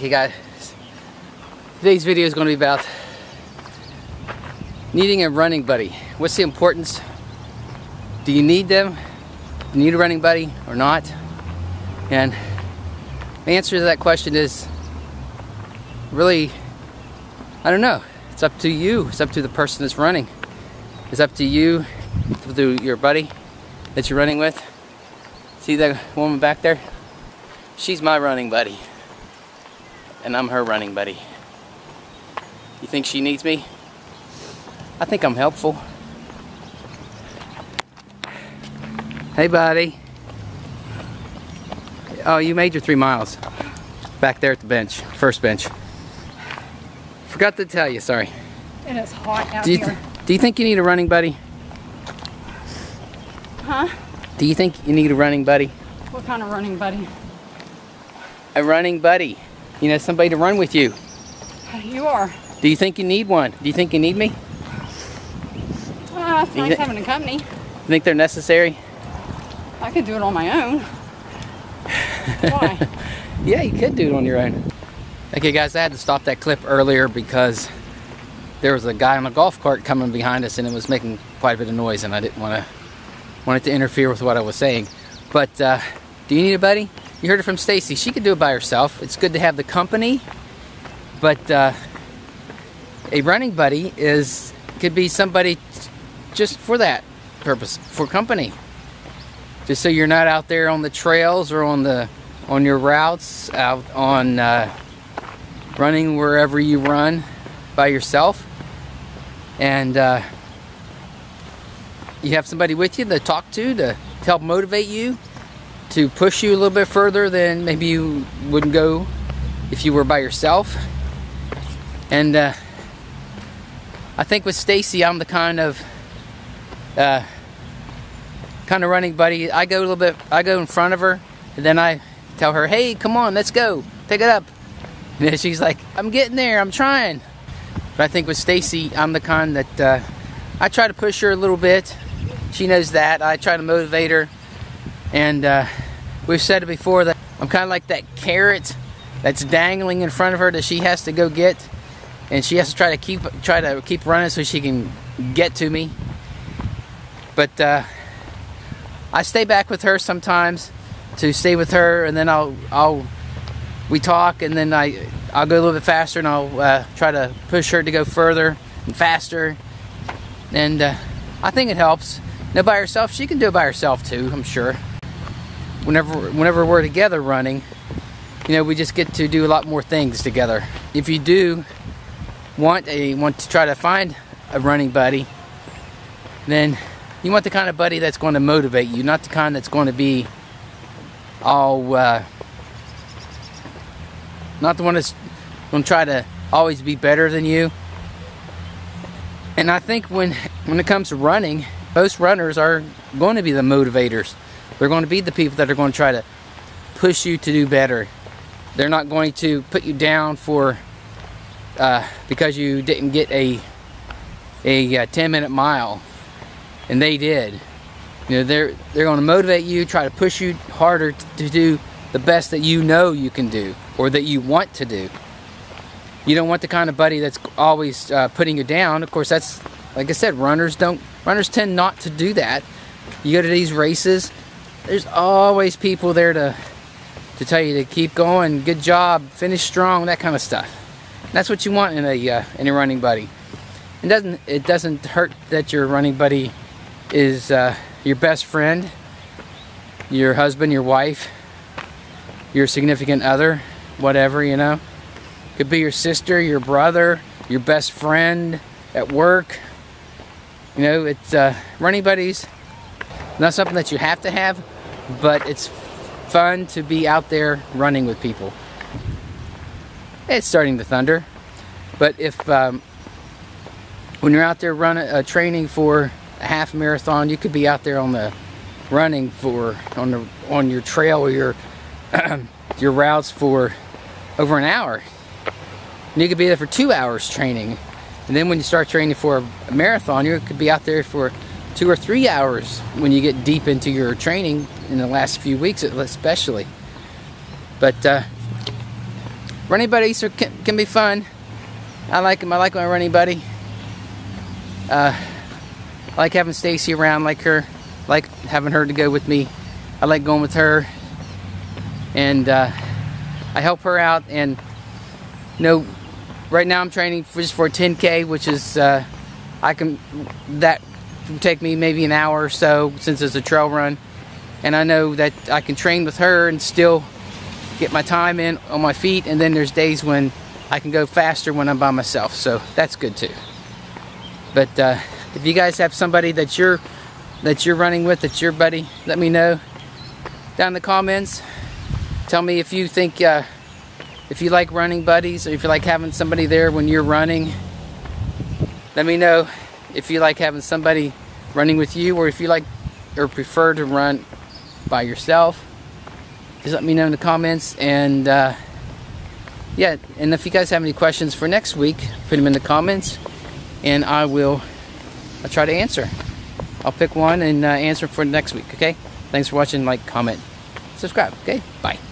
Okay guys, today's video is going to be about needing a running buddy. What's the importance? Do you need them? Do you need a running buddy or not? And the answer to that question is really, I don't know. It's up to you. It's up to the person that's running. It's up to you, to your buddy that you're running with. See that woman back there? She's my running buddy and I'm her running buddy. You think she needs me? I think I'm helpful. Hey, buddy. Oh, you made your three miles. Back there at the bench, first bench. Forgot to tell you, sorry. And It is hot out do you here. Do you think you need a running buddy? Huh? Do you think you need a running buddy? What kind of running buddy? A running buddy. You know, somebody to run with you. You are. Do you think you need one? Do you think you need me? Uh, it's nice having a company. You think they're necessary? I could do it on my own. Why? Yeah, you could do it on your own. Okay guys, I had to stop that clip earlier because there was a guy on a golf cart coming behind us and it was making quite a bit of noise and I didn't want to want it to interfere with what I was saying. But uh, do you need a buddy? You heard it from Stacy. She could do it by herself. It's good to have the company, but uh, a running buddy is could be somebody just for that purpose, for company. Just so you're not out there on the trails or on the on your routes, out on uh, running wherever you run by yourself, and uh, you have somebody with you to talk to to help motivate you, to push you a little bit further than maybe you wouldn't go if you were by yourself. And uh, I think with Stacy, I'm the kind of uh, kind of running buddy. I go a little bit. I go in front of her, and then I tell her, "Hey, come on, let's go, pick it up." And then she's like, "I'm getting there. I'm trying." But I think with Stacy, I'm the kind that uh, I try to push her a little bit. She knows that. I try to motivate her, and uh, we've said it before that I'm kind of like that carrot that's dangling in front of her that she has to go get, and she has to try to keep try to keep running so she can get to me. But uh, I stay back with her sometimes to stay with her, and then I'll I'll we talk, and then I I'll go a little bit faster, and I'll uh, try to push her to go further and faster, and uh, I think it helps. Now by herself, she can do it by herself too. I'm sure. Whenever whenever we're together running, you know, we just get to do a lot more things together. If you do want a want to try to find a running buddy, then you want the kind of buddy that's going to motivate you, not the kind that's going to be all, uh, not the one that's going to try to always be better than you. And I think when when it comes to running, most runners are going to be the motivators. They're going to be the people that are going to try to push you to do better. They're not going to put you down for uh, because you didn't get a a, uh 10 minute mile and they did. You know, they're they're going to motivate you, try to push you harder to do the best that you know you can do or that you want to do. You don't want the kind of buddy that's always uh, putting you down. Of course, that's like I said, runners don't runners tend not to do that. You go to these races, there's always people there to to tell you to keep going, good job, finish strong, that kind of stuff. That's what you want in a uh, in a running buddy. It doesn't it doesn't hurt that your running buddy is uh, your best friend, your husband, your wife, your significant other, whatever you know. Could be your sister, your brother, your best friend at work. You know, it's uh, running buddies. Not something that you have to have, but it's fun to be out there running with people. It's starting to thunder, but if um, when you're out there running, uh, training for a half marathon, you could be out there on the running for on the on your trail or your your routes for over an hour. And you could be there for two hours training, and then when you start training for a marathon, you could be out there for two or three hours when you get deep into your training in the last few weeks, especially. But uh, running buddies are, can, can be fun. I like them. I like my running buddy. Uh, I like having Stacy around, like her, like having her to go with me. I like going with her, and uh, I help her out. And you know, right now I'm training for just for a 10k, which is uh, I can that would take me maybe an hour or so since it's a trail run, and I know that I can train with her and still get my time in on my feet. And then there's days when I can go faster when I'm by myself, so that's good too. But uh, if you guys have somebody that you're that you're running with, that's your buddy, let me know down in the comments. Tell me if you think uh, if you like running buddies or if you like having somebody there when you're running. Let me know if you like having somebody running with you or if you like or prefer to run by yourself. Just let me know in the comments and uh, yeah, and if you guys have any questions for next week, put them in the comments and I will I'll try to answer. I'll pick one and uh, answer for next week, okay? Thanks for watching, like, comment, subscribe, okay? Bye.